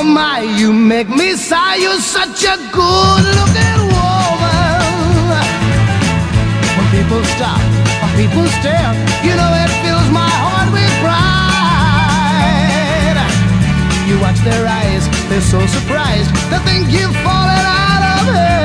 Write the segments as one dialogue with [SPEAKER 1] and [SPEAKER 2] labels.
[SPEAKER 1] Oh my, you make me sigh. You're such a good looking woman. When people stop, when people stare, you know it fills my heart with pride. You watch their eyes, they're so surprised, they think you've fallen out of heaven.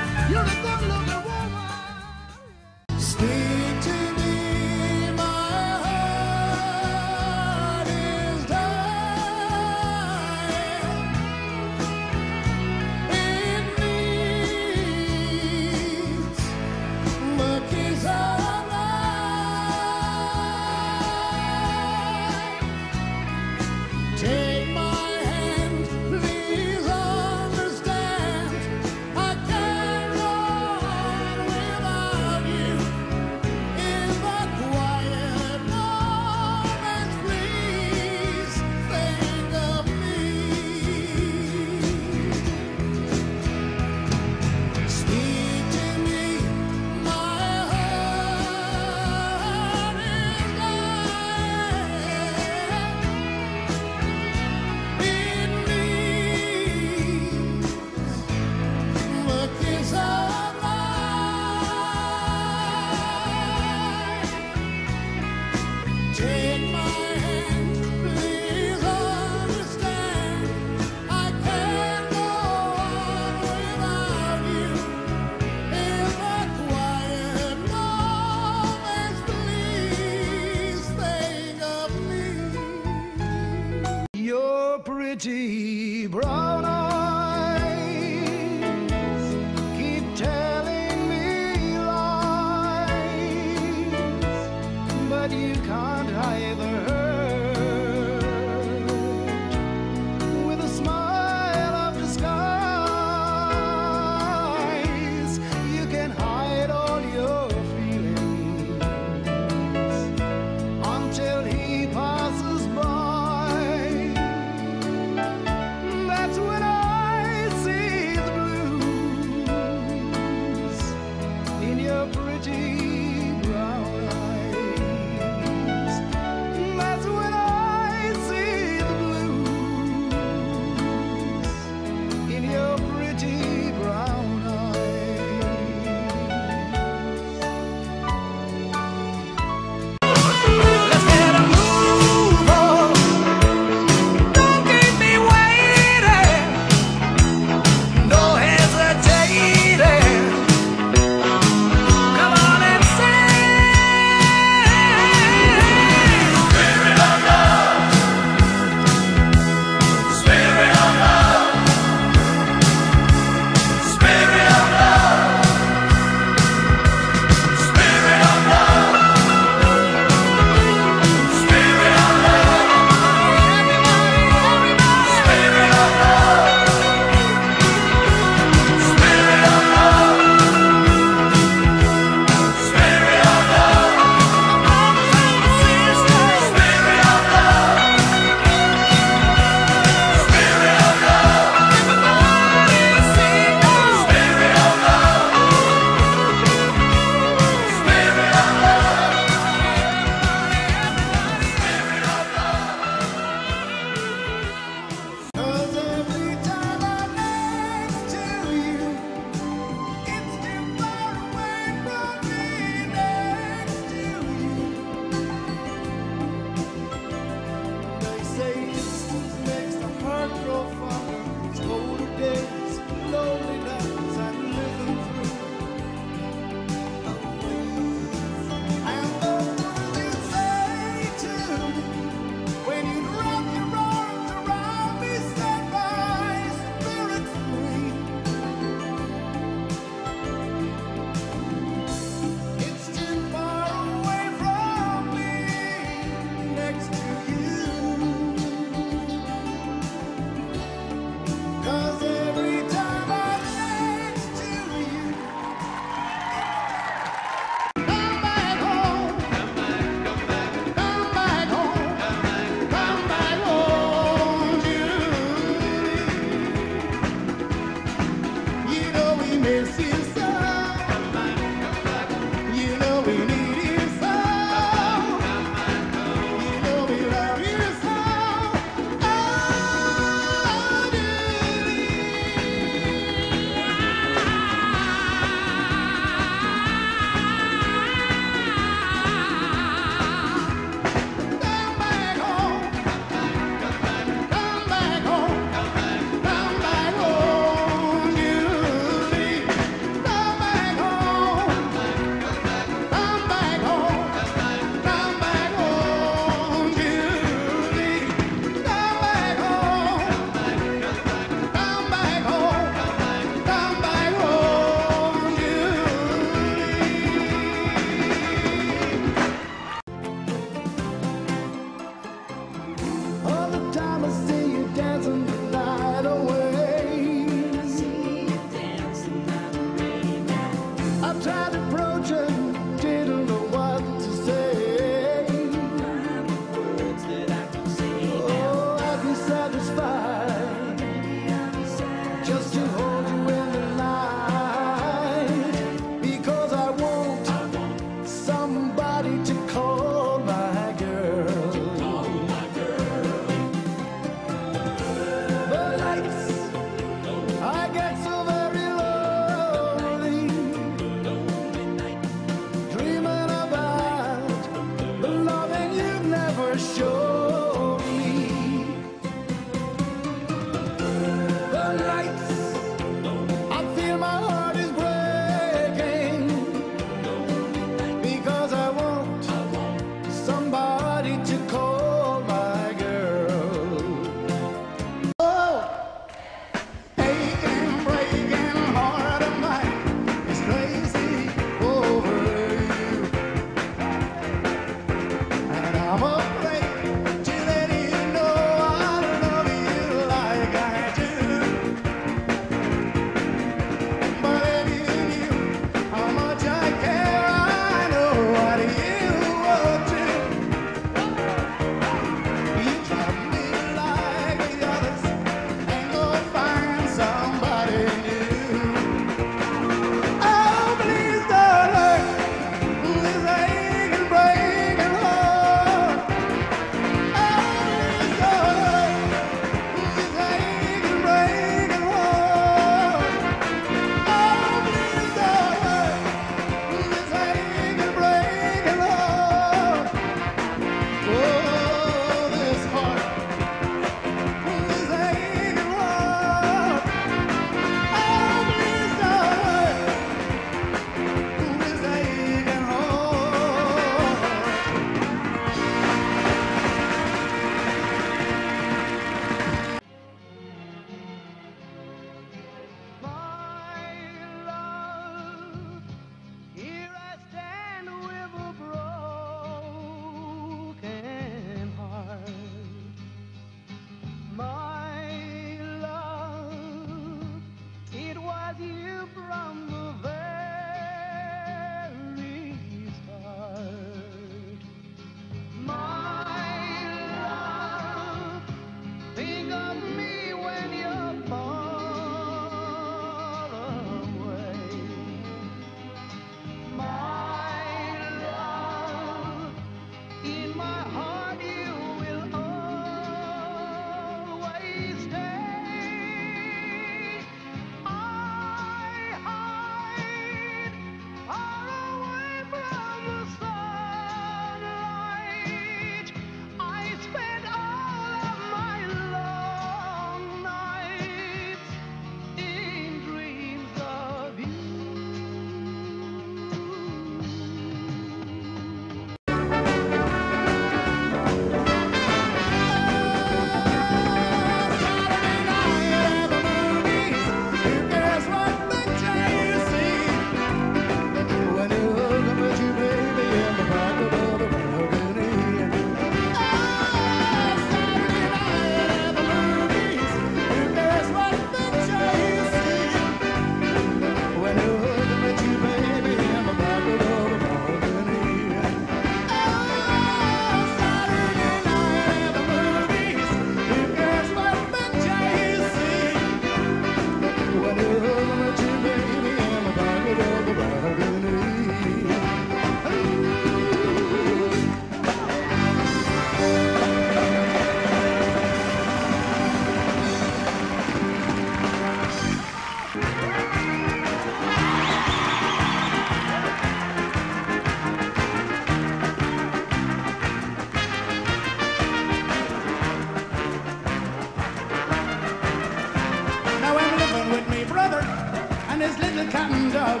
[SPEAKER 1] his little cotton dog.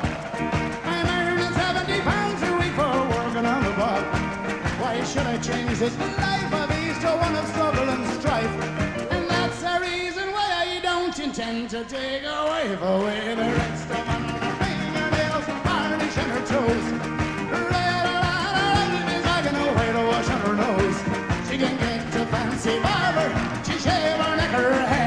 [SPEAKER 1] I'm earning 70 pounds a week for working on the bog. Why should I change this life of ease to one of struggle and strife? And that's the reason why I don't intend to take away away the rest of my fingernails and varnish and her toes. Red alarm is like no to wash her nose. She can get to fancy barber, she shave her neck, her hair.